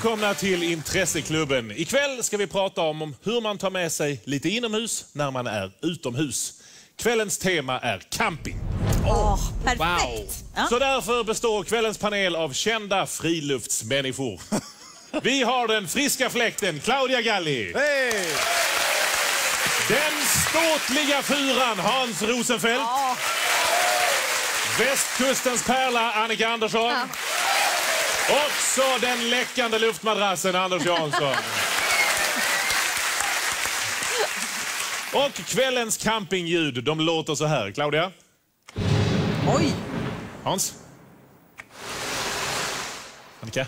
välkomna till Intresseklubben. Ikväll ska vi prata om hur man tar med sig lite inomhus när man är utomhus. Kvällens tema är camping. Åh, perfekt! Ja. Så därför består kvällens panel av kända friluftsmänniskor. Vi har den friska fläkten Claudia Galli. Hej! Den ståtliga furan Hans Rosenfeldt. Ja. Västkustens pärla Annika Andersson. Också den läckande luftmadrassen Anders Jansson. Och kvällens campingljud, de låter så här. Claudia? Oj! Hans? Annika?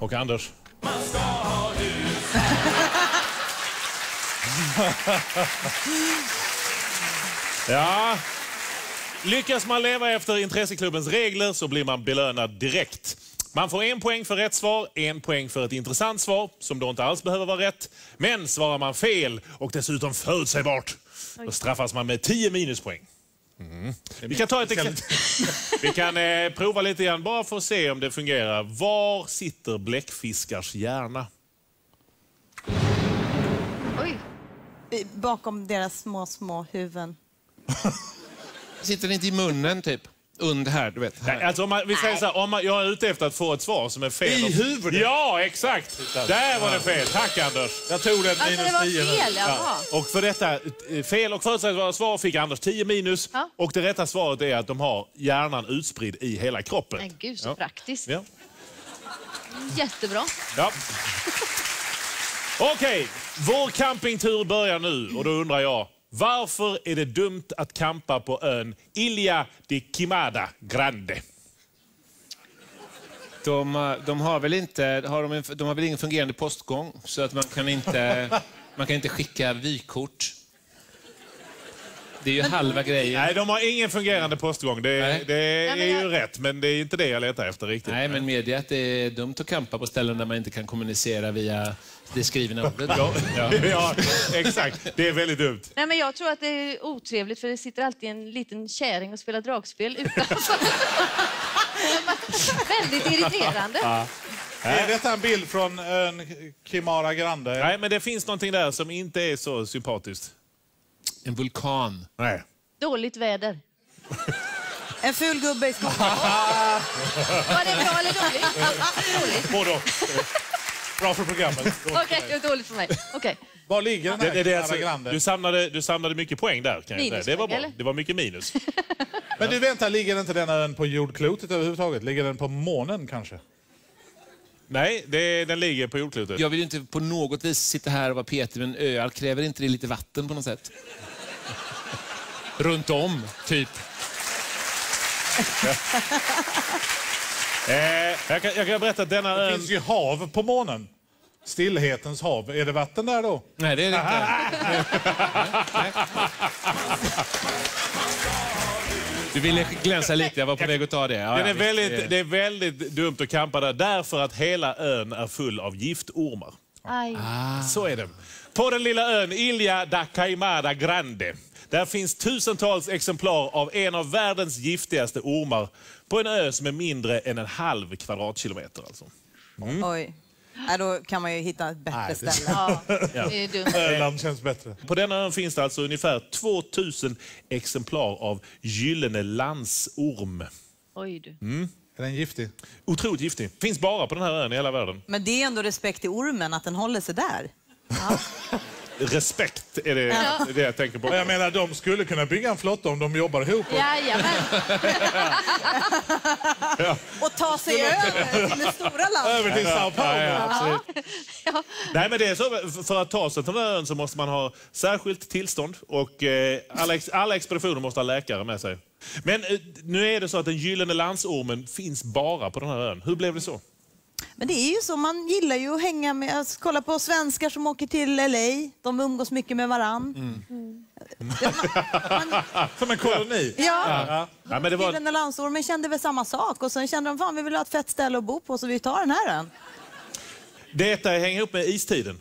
Och Anders? ja, lyckas man leva efter Intresseklubbens regler så blir man belönad direkt. Man får en poäng för rätt svar, en poäng för ett intressant svar, som då inte alls behöver vara rätt. Men svarar man fel och dessutom förutsägbart, då straffas man med 10 minuspoäng. Mm. Vi kan ta ett exempel. Vi kan eh, prova lite grann bara för att se om det fungerar. Var sitter bläckfiskars hjärna? Oj. Bakom deras små, små huvuden. Sitter den inte i munnen, typ? Under här, du vet. Nej, Här. alltså om man, vi säger så här, om man, jag är ute efter att få ett svar som är fel. I huvudet? Ja, exakt! Där var det fel. Tack Anders. Jag tog den Alltså det minus var 10 nu. fel, jaha. Och för detta eh, fel och förutsägbara svar fick Anders 10 minus. Ja. Och det rätta svaret är att de har hjärnan utspridd i hela kroppen. Men gud så Ja. praktiskt. Ja. Jättebra. Ja. Okej, vår campingtur börjar nu och då undrar jag varför är det dumt att campa på ön Ilha de Quimada Grande? De, eh, de, har väl inte, har de, de har väl ingen fungerande postgång, så att man kan inte, man kan inte skicka vykort. Det är ju halva grejen. Nej, de har ingen fungerande postgång. Det, Nej. det är men jag- ju rätt, men det är inte det jag letar efter riktigt. Nej, men medge att det är dumt att campa på ställen där man inte kan kommunicera via det skrivna ordet. Ja, ja, exakt. Det är väldigt dumt. Nej, men jag tror att det är otrevligt för det sitter alltid en liten kärring och spelar dragspel utanför. Väldigt irriterande. Är detta en bild från ön Kimara Grande? Nej, men det finns någonting där som inte är så sympatiskt. En vulkan. Nej. Dåligt väder. En ful gubbe i skogen. Var det bra eller dåligt? dåligt. Både och. Bra för programmet. Okej, det är dåligt för mig. Okej. Var ligger den här Det, det, det, är Kimara alltså, du, samlade, du samlade mycket poäng där. Kan jag säga. Det var bra. eller? Det var mycket minus. Men du vänta, ligger inte den ön på jordklotet överhuvudtaget? Ligger den på månen kanske? Nej, det, den ligger på jordklotet. Jag vill inte på något vis sitta här och vara petig, men öar kräver inte det lite vatten på något sätt? Runt om, typ. Eh, jag, kan, jag kan berätta att denna Det ön... finns ju hav på månen. Stillhetens hav. Är det vatten där då? Nej, det är det inte. Du ville glänsa lite, jag var på väg att ta det. Ja, ja, är väldigt, det är väldigt dumt att campa där därför att hela ön är full av giftormar. Aj. Så är det. På den lilla ön Ilha da Caimada Grande där finns tusentals exemplar av en av världens giftigaste ormar på en ö som är mindre än en halv kvadratkilometer. Alltså. Oj. Ja, då kan man ju hitta ett bättre Nej, det- ställe. Ja, det. Öland känns bättre. På denna ön finns det alltså ungefär 2000 exemplar av gyllene landsorm. Oj du. Är den giftig? Otroligt giftig. Finns bara på den här ön i hela världen. Men det är ändå respekt till ormen, att den håller sig där. Respekt är det, Ja. det jag tänker på. Och jag menar, de skulle kunna bygga en flotta om de jobbar ihop. Jajamän. Och ta sig över till det stora landet. Över till Sao Paulo. Ja. Nej, men det är så, för att ta sig till den här ön så måste man ha särskilt tillstånd och eh, alla, ex, alla expeditioner måste ha läkare med sig. Men eh, nu är det så att den gyllene landsormen finns bara på den här ön. Hur blev det så? Men det är ju så, man gillar ju att hänga med, alltså, kolla på svenskar som åker till LA. De umgås mycket med varann. Ja, man, man, Som en koloni. ja, Ja, men det var, Gyllene landsormen kände väl samma sak och sen kände de fan vi vill ha ett fett ställe att bo på så vi tar den här ön. detta hänger ihop med istiden.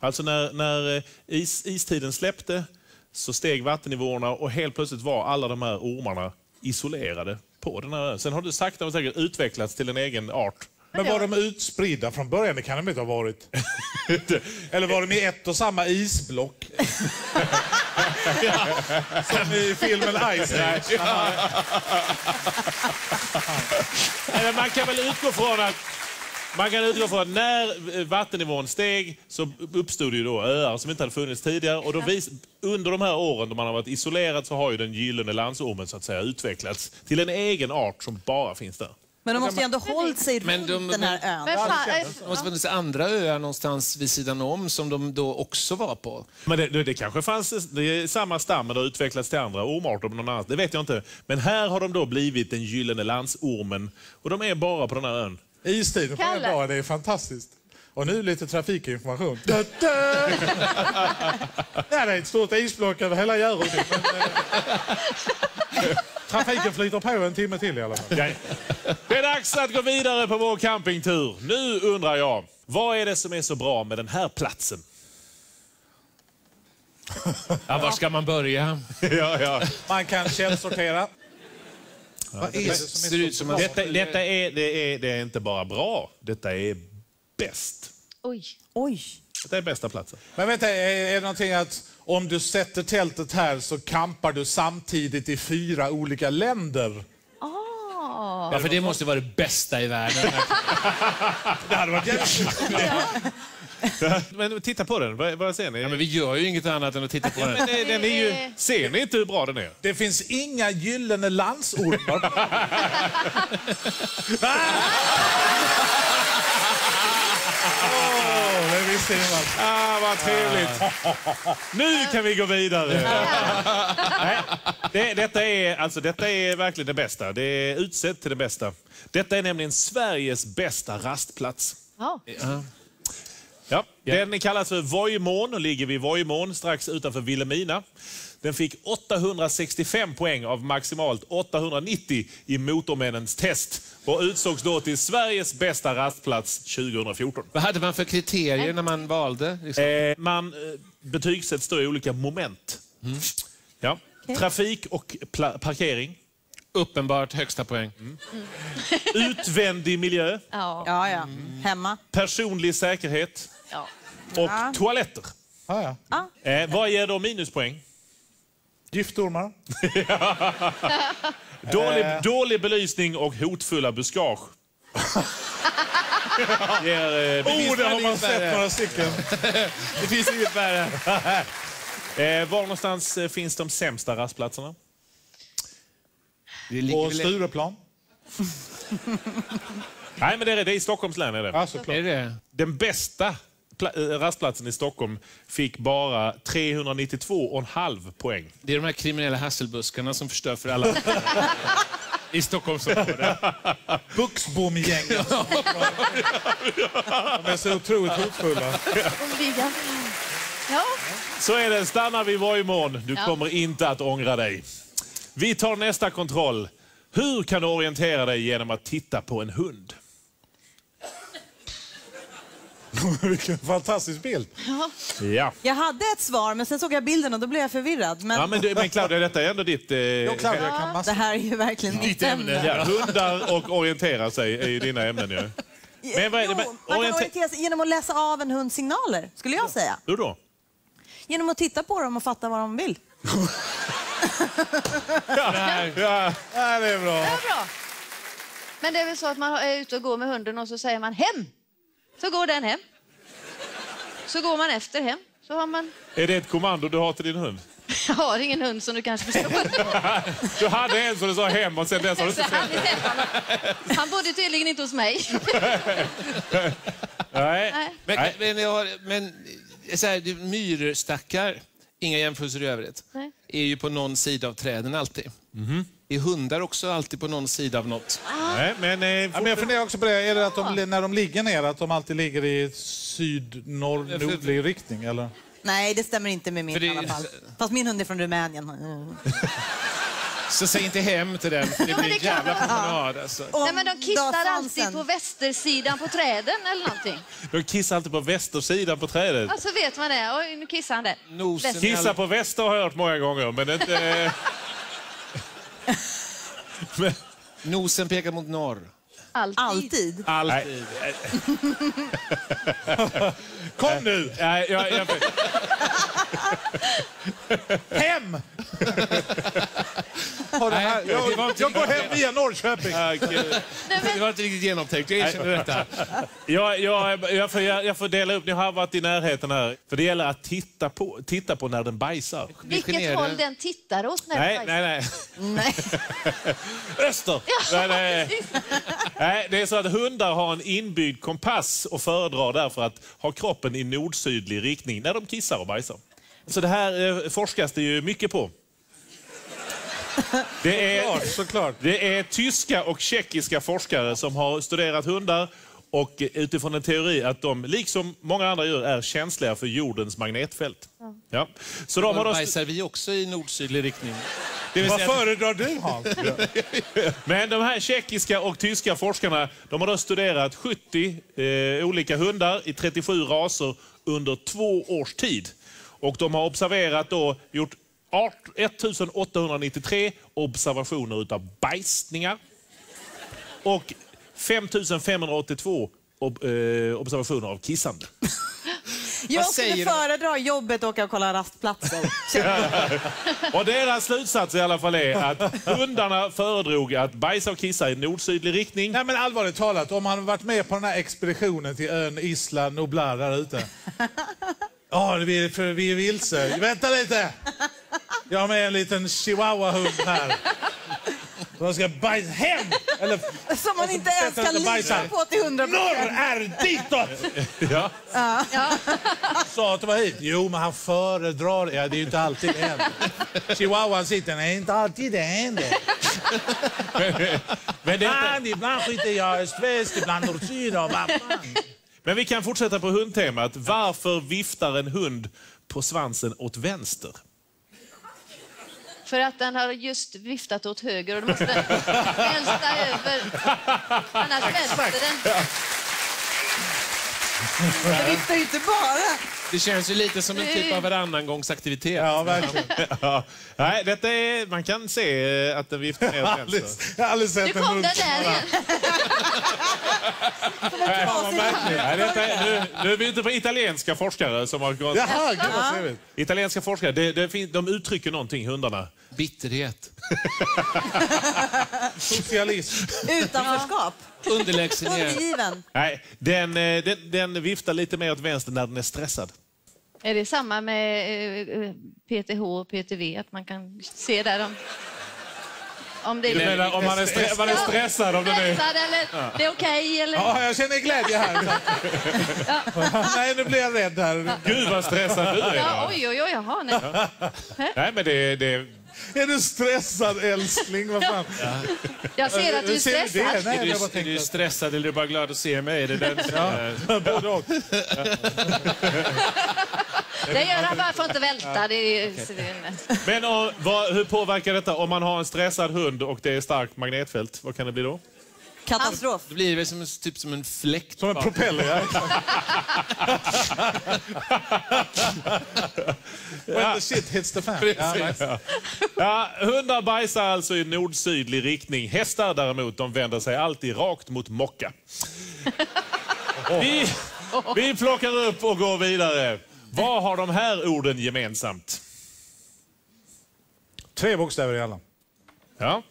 Alltså när, när eh, is, istiden släppte så steg vattennivåerna och helt plötsligt var alla de här ormarna isolerade på den här ön. Sen har du sakta men säkert utvecklats till en egen art. Men var de utspridda från början? Det kan de inte ha varit. Eller var de i ett och samma isblock? Som i filmen Ice Age. Man kan väl utgå från att man kan utgå från att när vattennivån steg så uppstod ju då öar som inte hade funnits tidigare. Och då vis, under de här åren då man har varit isolerad så har ju den gyllene landsormen så att säga utvecklats till en egen art som bara finns där. Men de måste ju ändå hållit sig Men runt de- den här ön. Men fan, Det måste finnas andra öar någonstans vid sidan om som de då också var på. Men det, det, kanske fanns det är samma stam men det har utvecklats till andra ormarter på någon annan. Det vet jag inte. Men här har de då blivit den gyllene landsormen och de är bara på den här ön. Istiden på en dag, det är fantastiskt. Och nu lite trafikinformation. Da, da. Det är ett stort isblock över hela Hjärup. Trafiken flyter på en timme till i alla fall. Ja. Det är dags att gå vidare på vår campingtur. Nu undrar jag, vad är det som är så bra med den här platsen? Ja, var ska man börja? ja, ja. Man kan källsortera. Vad är det som Ser är ut så som bra? en- Detta, detta är, det, är, det är inte bara bra, detta är bäst. oj. Oj. Detta är bästa platsen. Men vänta, är är det någonting att om du sätter tältet här så kampar du samtidigt i fyra olika länder? Ja, för det måste vara det bästa i världen. Det hade varit jättekul. Men titta på den, vad, vad ser ni? Ja, men vi gör ju inget annat än att titta på Men den. den är ju, ser ni inte hur bra den är? Det finns inga gyllene landsormar. Man. Ah, vad trevligt! Nu kan vi gå vidare. Nej, det, detta, är, alltså, detta är verkligen det bästa. Det är utsett till det bästa. Detta är nämligen Sveriges bästa rastplats. Ja. Ja, Den kallas för Vojmån och ligger vid Vojmån strax utanför Vilhelmina. Den fick 865 poäng av maximalt 890 i Motormännens test och utsågs då till Sveriges bästa rastplats 2014. Vad hade man för kriterier när man valde? Liksom? Eh, man eh, betygsätts då i olika moment. Ja. Trafik och parkering. Uppenbart högsta poäng. Utvändig miljö. Ja. Ja, ja. Hemma. Personlig säkerhet. ja. Och Ja. toaletter. Ah, ja. Eh, vad ger då minuspoäng? Giftormar. Dålig, dålig belysning och hotfulla buskage. ger, eh, Oh, det har man sett några stycken. Det finns inget värre. eh, var någonstans eh, finns de sämsta rastplatserna? Det På. Stureplan. Nej, men det är, det är i Stockholms län. Är det. Ja, såklart. Är det? Den bästa eh, rastplatsen i Stockholm fick bara 392,5 poäng. det är de här kriminella hasselbuskarna som förstör för alla i Stockholmsområdet. Buxbomgänget. De är så otroligt hotfulla. Ja. Så är det. Stanna vid Vojmån. Du Ja. kommer inte att ångra dig. Vi tar nästa kontroll. Hur kan du orientera dig genom att titta på en hund? Vilken fantastisk bild. Ja. Jag hade ett svar, men sen såg jag bilden och då blev jag förvirrad. Men Ja, men, du, men Claudia, detta är ändå ditt... Eh, Jag Claudia kan det massor. här är ju verkligen mitt ämne. ja, hundar och orientera sig är ju dina ämnen. Ju. Men vad är det- Jo, men man kan orienter- orientera sig genom att läsa av en hunds signaler, skulle jag säga. Hur då? Genom att titta på dem och fatta vad de vill. Ja, ja. Ja, det är bra. Ja, bra. Men det är väl så att man är ute och går med hunden och så säger man hem. Så går den hem. Så går man efter hem. Så har man... Är det ett kommando du har till din hund? Jag har ingen hund som du kanske förstår. Du hade en som du sa hem och sen dess har du inte han, sett hemma. han bodde tydligen inte hos mig. Nej. Nej. Men, Nej. men, jag har, men så här, myrstackar, inga jämförelser i övrigt, Nej. är ju på någon sida av träden alltid. Är hundar också alltid på någon sida av något? Nej, men, eh, Ja, men jag funderar också på det. Är det att de, när de ligger ner, att de alltid ligger i syd-nordlig riktning? Eller? Nej, det stämmer inte med min För det- i alla fall. Fast min hund är från Rumänien. Mm. Så säg inte hem till den, för det blir en jävla promenad. Alltså. Nej, men de kissar alltid på västersidan på träden eller någonting. de kissar alltid på västersidan på trädet. Ja, så vet man det. Oj, nu kissar han där. Nosen Väster. i Kissa på väster har jag hört många gånger, men inte... men, Nosen pekar mot norr. Alltid. Alltid. Alltid. Kom nu! Nej, jag, jag, Hem! Har det här, Nej, det var jag, inte jag går riktigt hem via Norrköping. jag, Det var inte riktigt genomtänkt, jag erkänner detta. jag, jag, jag, får, jag, jag får dela upp, ni har varit i närheten här. För det gäller att titta på, titta på när den bajsar. Vilket håll den tittar åt när Nej, den nej, nej. Nej. Öster! Nej, nej. nej, det är så att hundar har en inbyggd kompass och föredrar därför att ha kroppen i nord-sydlig riktning när de kissar och bajsar. Så det här eh, forskas det ju mycket på. Det är, Såklart, såklart. det är tyska och tjeckiska forskare som har studerat hundar och utifrån en teori att de, liksom många andra djur, är känsliga för jordens magnetfält. Ja. Så de har Då bajsar vi också i nord-sydlig riktning. Det vill Vad föredrar du, Hans? Men de här tjeckiska och tyska forskarna de har då studerat 70 eh, olika hundar i 37 raser under två års tid. Och de har observerat då, gjort 1893 observationer utav bajsningar och 5582 ob, eh, observationer av kissande. Jag skulle föredra jobbet och åka och kolla rastplatser. Och deras slutsats i alla fall är att hundarna föredrog att bajsa och kissa i nord-sydlig riktning. Nej men allvarligt talat, om man varit med på den här expeditionen till ön Isla Nublar där ute. Ja, vi, är- för vi är vilse. Vänta lite! Jag har med en liten chihuahua-hund här. De ska bajsa hem! Eller Som man inte ens kan lita på till hundra norr procent. är ditåt! Ja. Sa att det var hit. Jo, men han föredrar... Ja, det är ju inte alltid det händer. Chihuahuan sitter... Nej, inte alltid det händer. Men, detta, Fan, ibland skiter jag öst-väst, ibland nord-syd. men vi kan fortsätta på hundtemat. Varför viftar en hund på svansen åt vänster? För att den har just viftat åt höger och då måste den välta över. Annars välter den. Det viftar ju inte bara. Det känns ju lite som en typ av varannangångsaktivitet. Ja, verkligen. Ja. Nej, detta är, man kan se eh, att den viftar ner åt vänster. jag har aldrig Nu sett en kom den där igen. Nej, detta är, nu, nu är vi ute på italienska forskare som har gått... Jaha, gud vad trevligt. Italienska forskare, det, det, fin- de uttrycker någonting, hundarna. Bitterhet. Socialism. Utanförskap. Underlägsenhet. Undergiven. Nej, den, eh, den, den viftar lite mer åt vänster när den är stressad. Är det samma med eh, eh, PTH och PTV? Att man kan se där om, om det är... Menar om man är, stre- man är stressad? Om den är... Stressad eller det är okej eller... Ja, jag känner glädje här. Nej, nu blir jag rädd här. Gud vad stressad du är. Ja, oj, oj, oj, jaha, nej. Nej, men det, det, Är du stressad älskling? Vad fan? Jag ser att du är du det? stressad. Nej, Är bara du, är du stressad eller är du bara glad att se mig? Är det den, ja. Både och. Det gör han bara för att inte välta. Det är, är, men och, vad, hur påverkar detta om man har en stressad hund och det är starkt magnetfält? Vad kan det bli då? Katastrof. Blir det väl som en, typ som en fläkt. Som en propeller, ja. When the shit hits the fan. Ja, nice. Ja, hundar bajsar alltså i nord-sydlig riktning. Hästar däremot de vänder sig alltid rakt mot mocka. Vi, vi plockar upp och går vidare. Vad har de här orden gemensamt? Tre bokstäver i alla. Ja,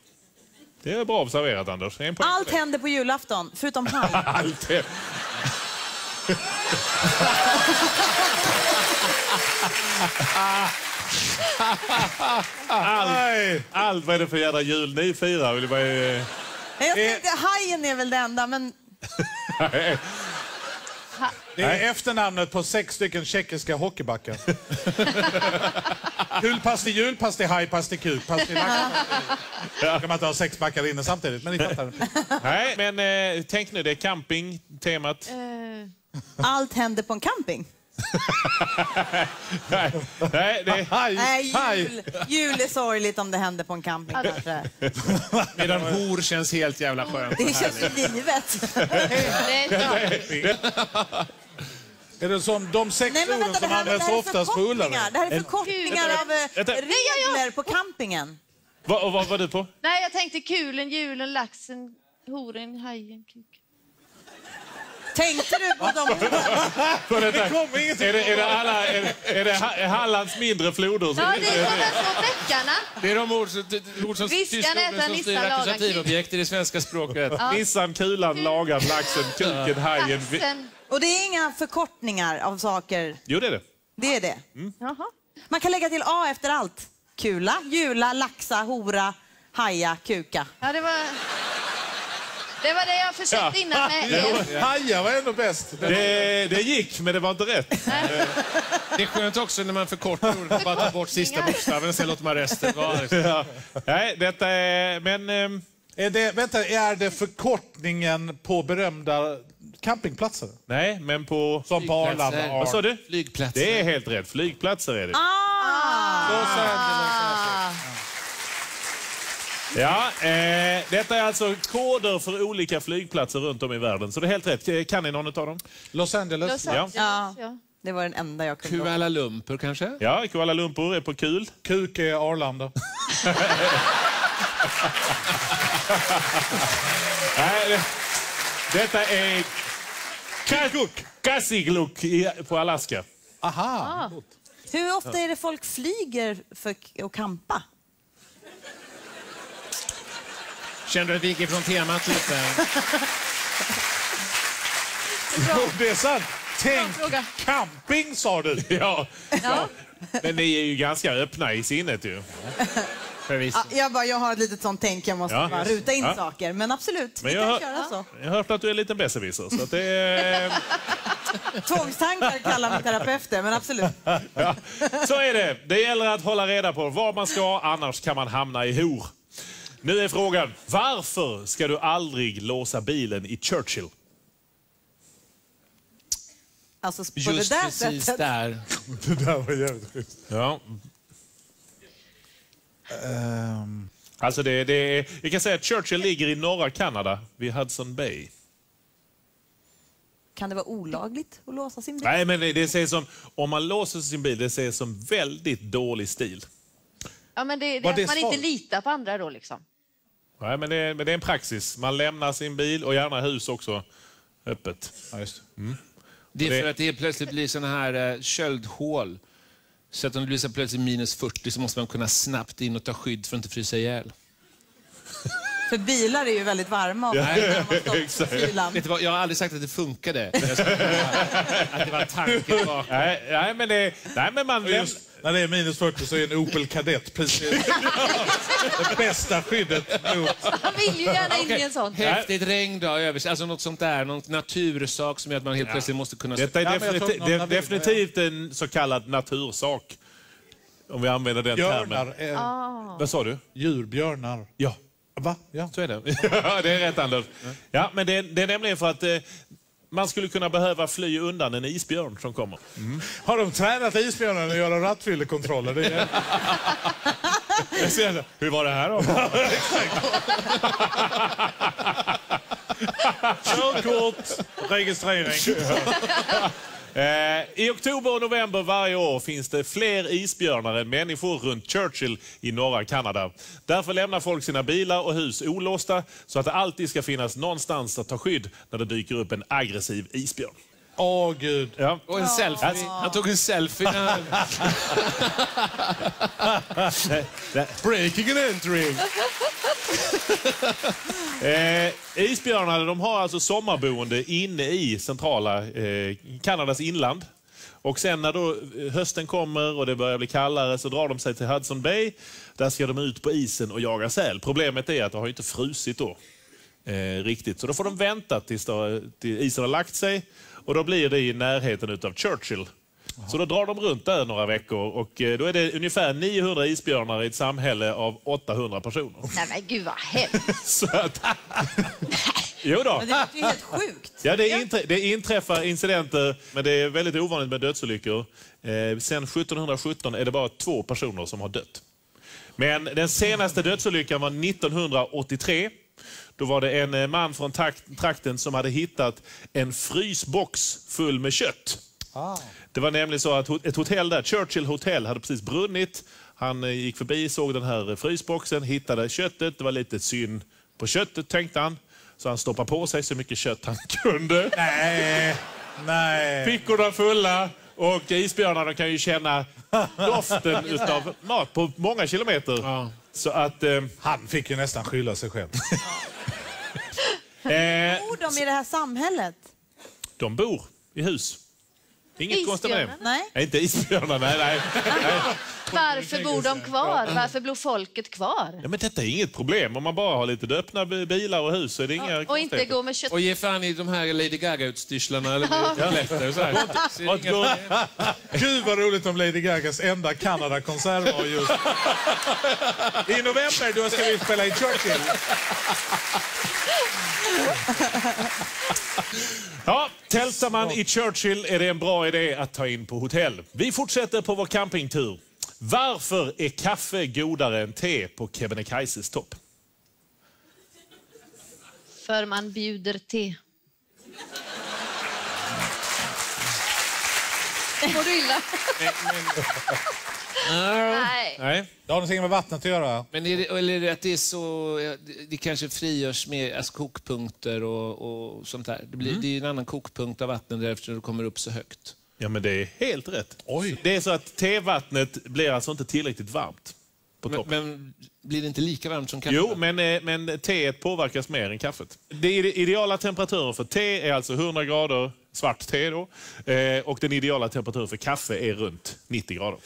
det är bra observerat Anders. En poäng för Allt händer på julafton, förutom haj. Allt är... allt, allt vad är det för jävla jul ni firar? Vill jag bara, eh, Jag tänkte, hajen är väl det enda, men Det är efternamnet på sex stycken tjeckiska hockeybackar. Kulpass till jul, pass till haj, pass till kuk, pass till. Då kan man inte ha sex backar inne samtidigt, men ni fattar. Nej, men eh, tänk nu, det är camping-temat. eh, allt händer på en camping. Nej, nej, det, Haj, Nej, jul, jul är sorgligt om det händer på en camping. Medan hor känns helt jävla skönt. Det känns ju livet. det är bra. Är det som de sex Nej men orden vänta, det som här, det används oftast på. Ullared? Det här är förkortningar av eh, regler på campingen. Vad, och vad var du på? Nej, jag tänkte kulen, julen, laxen, horen, hajen, kuk. Tänkte du på dem? Ingenting. Är det, är det, alla, är, det- är det Ha- Hallands mindre floder? Ja, det är de små bäckarna. Det är de ord som, ord som, Viskan äta, som styr akkusativobjekt i det svenska språket. Nissan, kulan, lagan, laxen, kuken, hajen. Laxen. Och det är inga förkortningar av saker. Jo, det är det. Det är det. Jaha. Man kan lägga till A efter allt. Kula, jula, laxa, hora, haja, kuka. Ja, det var... Det var det jag försökte innan med er. Haja var ändå bäst. det. Det gick, men det var inte rätt. Det är skönt också när man förkortar ordet bara tar bort sista bokstaven, sen låter man resten vara. Ja. Nej, detta är... Men... ehm, Är det, vänta, är det förkortningen på berömda campingplatser? Nej, men på... Som på Arlanda? Vad sa du? Flygplatser. Det är helt rätt. Flygplatser är det. Ah! Los Angeles. Ja, eh, detta är alltså koder för olika flygplatser runt om i världen. Så det är helt rätt. Kan ni någon av dem? Los Angeles. Los. Angeles, Ja. ja. Det var den enda jag kunde. Kuala Lumpur kanske? Ja, Kuala Lumpur är på kul. Kuk är Arlanda. Nej, det, detta är Ka- Kasigluk i- på Alaska. Aha. Hur ofta är det folk flyger för att kampa? Kände du att vi gick ifrån temat lite? Jo, det är sant. Tänk camping sa du. Ja. Ja. Men ni är ju ganska öppna i sinnet ju. Förvisso. Ja, jag, bara, jag har ett litet sånt tänk, jag måste Ja. bara ruta in Ja. saker. Men absolut, Men vi jag kan hör- köra så. Jag har hört att du är en liten besserwisser. Så att det är, Tvångstankar kallar min terapeut det, men absolut. ja. Så är det. Det gäller att hålla reda på var man ska, annars kan man hamna i hor. Nu är frågan, varför ska du aldrig låsa bilen i Churchill? Alltså på Just det där precis sättet. där. Det där var jävligt schysst. Ja. Ehm, Alltså det, det är, vi kan säga att Churchill ligger i norra Kanada, vid Hudson Bay. Kan det vara olagligt att låsa sin bil? Nej, men det, det ses som, om man låser sin bil, det ses som väldigt dålig stil. Ja, men det, det att man svar? inte litar på andra då liksom. Nej, men det, men det är en praxis. Man lämnar sin bil och gärna hus också öppet. ja, just. Det är för att det plötsligt blir såna här eh, köldhål. Så att om det blir så plötsligt minus 40 så måste man kunna snabbt in och ta skydd för att inte frysa ihjäl. För bilar är ju väldigt varma och när man står exakt. på kylan. Vet du vad, jag har aldrig sagt att det funkade. Jag sa att det var tanken bakom. Nej, nej, men, det, nej, men man... Just, när det är minus 40 så är en Opel Kadett precis det bästa skyddet mot... Han vill ju gärna in i en sån. Häftigt regn då, över sig. alltså något sånt där, någon natursak som gör att man helt plötsligt måste kunna... Detta är Ja, men jag definitivt, någon har definitivt en så kallad natursak. Om vi använder den Björnar. termen. Eh, Vad sa du? djurbjörnar. Ja, Va? Ja. så är det. Det är rätt Anders. Ja, men det, det är nämligen för att eh, man skulle kunna behöva fly undan en isbjörn som kommer. Har de tränat isbjörnen att göra rattfyllekontroller? Det är... Jag ser. Hur var det här då? Körkort, registrering. Eh, I oktober och november varje år finns det fler isbjörnar än människor runt Churchill i norra Kanada. Därför lämnar folk sina bilar och hus olåsta så att det alltid ska finnas någonstans att ta skydd när det dyker upp en aggressiv isbjörn. Åh gud. Ja. Och en selfie. Han tog en selfie. Breaking and entering. Eh, isbjörnar de har alltså sommarboende inne i centrala eh, Kanadas inland. Och sen när då eh, hösten kommer och det börjar bli kallare så drar de sig till Hudson Bay. Där ska de ut på isen och jaga säl. Problemet är att det har inte frusit då. Eh, riktigt. Så då får de vänta tills, det, till isen har lagt sig. Och då blir det i närheten utav Churchill. Så då drar de runt där några veckor och eh, då är det ungefär 900 isbjörnar i ett samhälle av 800 personer. Nej men gud vad hemskt. Att... Jo då. Men det låter ju helt sjukt. Ja, det, inträ- det inträffar incidenter, men det är väldigt ovanligt med dödsolyckor. Eh, sen 1717 är det bara två personer som har dött. Men den senaste dödsolyckan var 1983. Då var det en eh, man från trakten som hade hittat en frysbox full med kött. Det var nämligen så att ett hotell där, Churchill Hotel, hade precis brunnit. Han eh, gick förbi, såg den här frysboxen, hittade köttet. Det var lite synd på köttet tänkte han. Så han stoppade på sig så mycket kött han kunde. Nej, nej. Fickorna fulla och isbjörnarna kan ju känna doften av mat på många kilometer. Så att... Eh, Han fick ju nästan skylla sig själv. eh, Bor de i det här samhället? de bor i hus. Inget konstigt med det. Nej. Nej, inte isbjörnar, nej, nej. Varför bor de kvar? Varför bor folket kvar? Ja, men detta är inget problem. Om man bara har lite öppna bilar och hus så är det inga Och inte gå med kött... Och ge fan i de här Lady Gaga-utstyrslarna eller och så här. Gå- Gud vad roligt om Lady Gagas enda Kanada-konsert var just... I november då ska vi spela i Churchill. Ja, tältar man i Churchill är det en bra idé att ta in på hotell. Vi fortsätter på vår campingtur. Varför är kaffe godare än te på Kebnekaises topp? För man bjuder te. Mår du illa? Nej. Nej. Det har någonting med vattnet att göra. Men är det, eller är det att det är så... det- kanske frigörs mer alltså kokpunkter och, och sånt där. Det, blir, det är en annan kokpunkt av vatten där eftersom det kommer upp så högt. Ja, men det är helt rätt. Oj. Det är så att tevattnet blir alltså inte tillräckligt varmt på Men, men blir det inte lika varmt som kaffe? Jo, men, eh, men teet påverkas mer än kaffet. Det ide- ideala temperaturen för te är alltså 100 grader svart te. Då. Eh, och den ideala temperaturen för kaffe är runt 90 grader.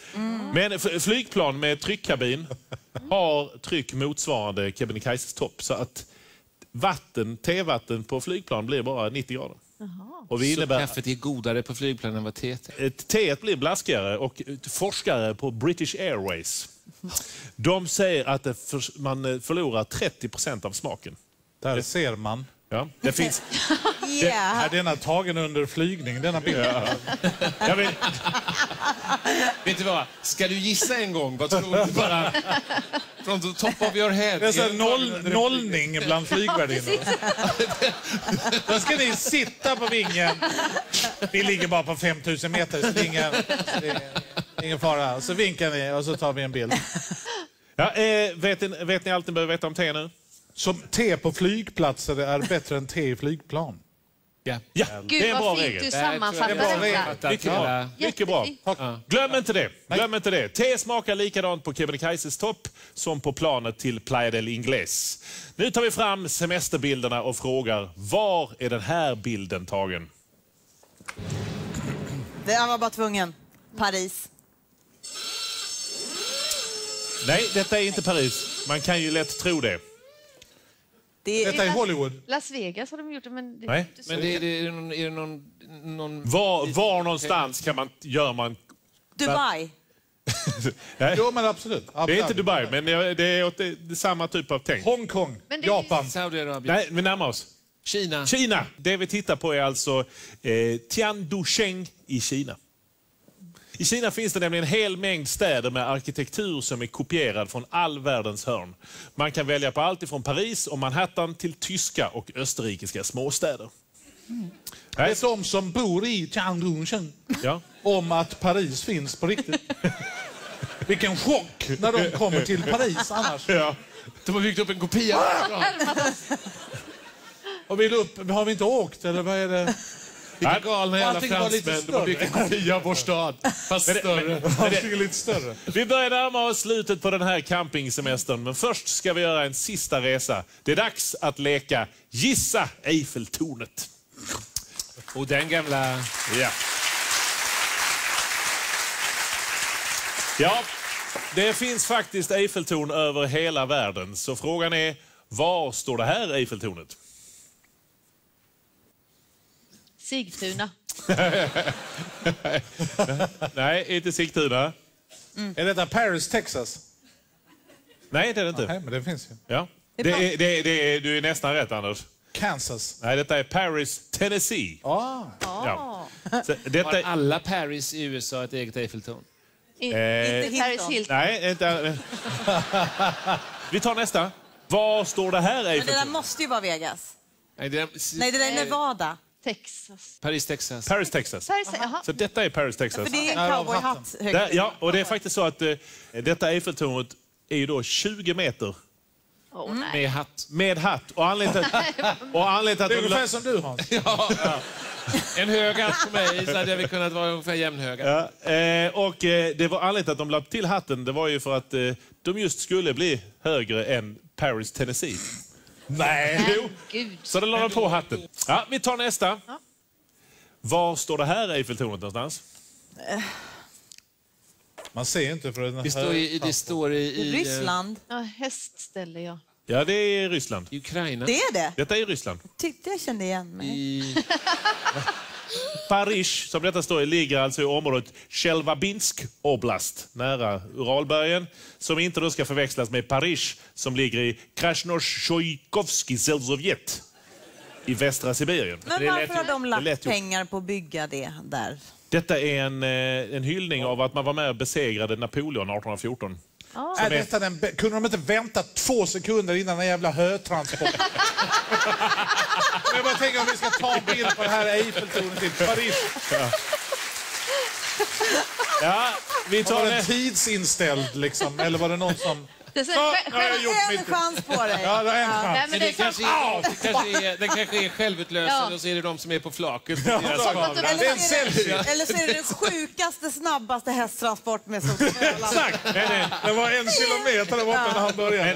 Men f- flygplan med tryckkabin har tryck motsvarande Kebnekaises topp. Så att vatten, tevatten på flygplan blir bara 90 grader. Och det Så innebär kaffet är godare på flygplanen än vad teet är? ett teet blir blaskigare och forskare på British Airways de säger att det för, man eh, förlorar 30 procent av smaken. Där ser man. Ja, det finns... Yeah. Är denna tagen under flygning, denna bild? Jag vet, Vet du vad? Ska du gissa en gång? Vad tror du? Bara från the top of your head. Det är så här noll, nollning bland flygvärdinnor. Då ska ni sitta på vingen. Vi ligger bara på 5000 meter, så det är ingen, det är ingen fara. Så vinkar ni och så tar vi en bild. ja, eh, vet, ni, vet ni allt ni behöver veta om te nu? Som te på flygplatser är bättre än te i flygplan. Ja. Ja, Gud det är en bra vad fint regel. du bra detta. regel. Mycket bra. Mycket bra. Glöm inte det. Glöm inte det. Te smakar likadant på Kebnekaises topp som på planet till Playa del Ingles. Nu tar vi fram semesterbilderna och frågar var är den här bilden tagen? Det jag var bara tvungen. Paris. Nej, detta är inte Paris. Man kan ju lätt tro det. Det Detta är Hollywood. Las Vegas har de gjort det, men det är Nej. Men det, är, det, är det någon... Är det någon, någon Var, var någonstans kan man, gör man... Dubai. Nej, Jo, men absolut. det är inte Dubai, men det det är åt det, det är samma typ av tänk. Hongkong, Men det är- Japan. Saudiarabien? Nej, vi närmar oss. Kina? Kina. Det vi tittar på är alltså eh, Tiandusheng i Kina. I Kina finns det nämligen en hel mängd städer med arkitektur som är kopierad från all världens hörn. Man kan välja på allt ifrån Paris och Manhattan till tyska och österrikiska småstäder. Nej, Vet de som bor i Tianjin ja. om att Paris finns på riktigt? Vilken chock när de kommer till Paris annars. Ja. De har byggt upp en kopia. Har vi, upp, har vi inte åkt eller vad är det? Vilka galna jävla fransmän. De har byggt en kopia av vår stad. Fast större. Är lite större. Vi börjar närma oss slutet på den här campingsemestern, men först ska vi göra en sista resa. Det är dags att leka Gissa Eiffeltornet. Och den gamla... Ja. Ja, det finns faktiskt Eiffeltorn över hela världen. Så frågan är, var står det här Eiffeltornet? Sigtuna. Nej, inte Sigtuna. Är detta Paris, Texas? Nej, det är det inte. Nej, men det finns ju. Ja. Det är, det är, det är, du är nästan rätt, Anders. Kansas. Nej, detta är Paris, Tennessee. Ah. Ja. Så Har detta, alla Paris i USA ett eget Eiffeltorn? In, Eh, inte Paris Hilton. nej, inte... Vi tar nästa. Var står det här Men det där Eiffeltornet? måste ju vara Vegas. Nej, det är, Nej, det där är Nevada. Texas. Paris, Texas. Paris, Texas. Paris, jaha. Så detta är Paris, Texas. För det är en Ja, cowboyhatt högt ja, och det är faktiskt så att eh, detta Eiffeltornet är ju då 20 meter nej. Med hatt. med hatt. Och anledningen till att, och anledningen till Det är att ungefär som du Hans. En hög hatt på mig så hade jag väl kunnat vara ungefär jämnhöga. Ja, eh, och eh, det var anledningen till att de lade till hatten, det var ju för att eh, de just skulle bli högre än Paris, Tennessee. Nej. Jo, Gud. så då la de på hatten. Ja, vi tar nästa. Var står det här Eiffeltornet någonstans? Man ser inte för den Det står i, det står i, i, eh, Ryssland. Ja, hästställe, ja. Ja, det är Ryssland. i Ukraina. Det är det? Detta är Ryssland. Tyckte jag kände igen mig. I, Paris, som detta står i, ligger alltså i området Självabinsk oblast, nära Uralbergen, som inte då ska förväxlas med Paris, som ligger i Krasnosjojkovskij Sovjet i västra Sibirien. Men varför har de lagt pengar på att bygga det där? Detta är en, eh, en hyllning av att man var med och besegrade Napoleon 1814. Är detta den, kunde de inte vänta två sekunder innan den jävla hötransporten? Men jag bara tänker om vi ska ta en bild på det här Eiffeltornet i Paris. Ja, vi Var tar den det. tidsinställd liksom? Eller var det någon som... Det är så, nu har jag gjort En mitt. chans på dig. Ja, det är en Nej, chans. men men det det kanske är, det kanske är, den kanske är självutlösande Ja. och så är det de som är på flaket. Ja. Eller så, är det, eller så är det den sjukaste, snabbaste hästtransport med som Exakt! Nej, nej. Det var en kilometer där borta när han började.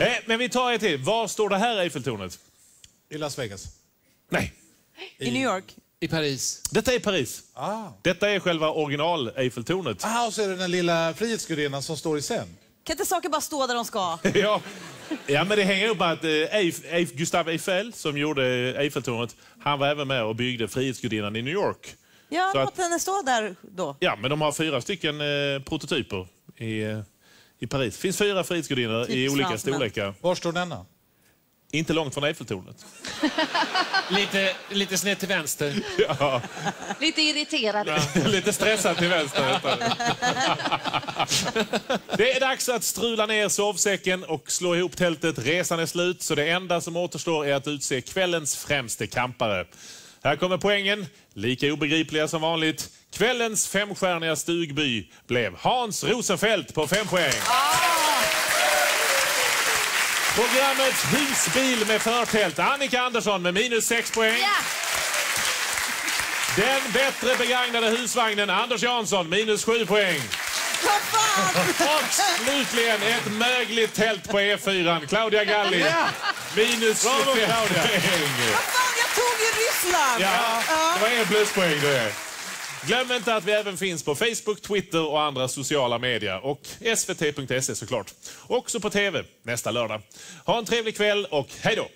Eh, Men vi tar ett till. Var står det här Eiffeltornet? I Las Vegas. Nej, I New York. I Paris. detta är Paris. Ah. Detta är själva original Eiffeltornet. Ah, och så är det den lilla Frihetsgudinnan som står i sen. Kan inte saker bara stå där de ska? Ja. ja, men det hänger med att eh, Eif, Eif, Gustave Eiffel, som gjorde Eiffeltornet, han var även med och byggde Frihetsgudinnan i New York. Ja, Så att- låt henne stå där då. Ja, men de har fyra stycken eh, prototyper i, eh, i Paris. Det finns fyra Frihetsgudinnor i olika storlekar. Var står denna? Inte långt från Eiffeltornet. Lite, lite snett till vänster. Ja, lite irriterad. lite stressad till vänster. Det är dags att strula ner sovsäcken och slå ihop tältet. Resan är slut, så det enda som återstår är att utse kvällens främste kampare. Här kommer poängen, lika obegripliga som vanligt. Kvällens femstjärniga stugby blev Hans Rosenfeldt på fem poäng. Programmets husbil med förtält, Annika Andersson med minus sex poäng. Ja. Den bättre begagnade husvagnen, Anders Jansson, minus sju poäng. Vad fan! Och slutligen ett mögligt tält på E4, Claudia Galli. Minus 25 poäng. Vad fan, jag tog ju Ryssland! Ja, det var en pluspoäng det. Glöm inte att vi även finns på Facebook, Twitter och andra sociala medier. Och svt.se såklart. Också på TV nästa lördag. Ha en trevlig kväll och hej då!